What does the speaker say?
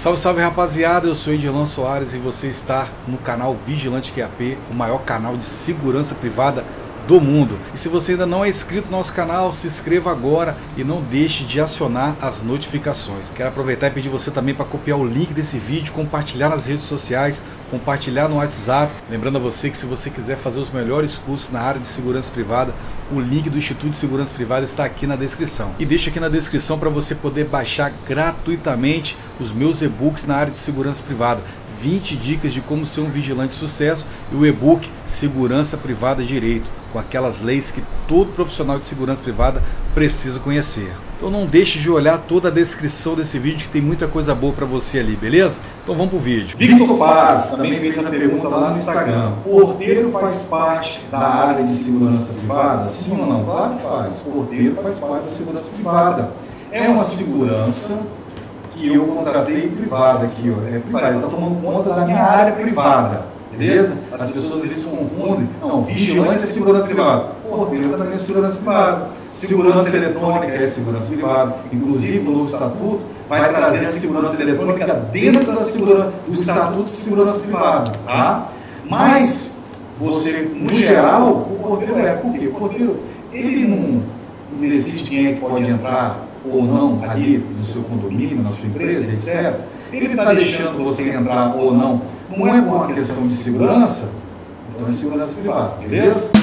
Salve, salve rapaziada, eu sou Edilon Soares e você está no canal Vigilante QAP, o maior canal de segurança privada do mundo. E se você ainda não é inscrito no nosso canal, se inscreva agora e não deixe de acionar as notificações. Quero aproveitar e pedir você também para copiar o link desse vídeo, compartilhar nas redes sociais, compartilhar no WhatsApp. Lembrando a você que se você quiser fazer os melhores cursos na área de segurança privada, o link do Instituto de Segurança Privada está aqui na descrição. E deixa aqui na descrição para você poder baixar gratuitamente os meus e-books na área de segurança privada. 20 dicas de como ser um vigilante de sucesso e o e-book Segurança Privada Direito, com aquelas leis que todo profissional de segurança privada precisa conhecer. Então não deixe de olhar toda a descrição desse vídeo que tem muita coisa boa para você ali, beleza? Então vamos pro vídeo. Victor Paz também fez a pergunta lá no Instagram. Porteiro faz parte da área de segurança privada? Sim ou não? Claro que faz. Porteiro faz parte da segurança privada. É uma segurança que eu contratei privada aqui, ó, é privada, ele está tomando conta da minha área privada, beleza? As pessoas eles confundem, não, vigilante é segurança privada, porteiro também é segurança privada, segurança eletrônica é segurança privada, inclusive o novo estatuto vai trazer a segurança eletrônica dentro da segurança, do estatuto de segurança privada, tá? Mas, você, no geral, o porteiro é, por quê? O porteiro, ele não decide quem é que pode entrar ou não ali no seu condomínio, na sua empresa, etc., ele está deixando você entrar ou não, não é uma questão de segurança, então é segurança privada, beleza?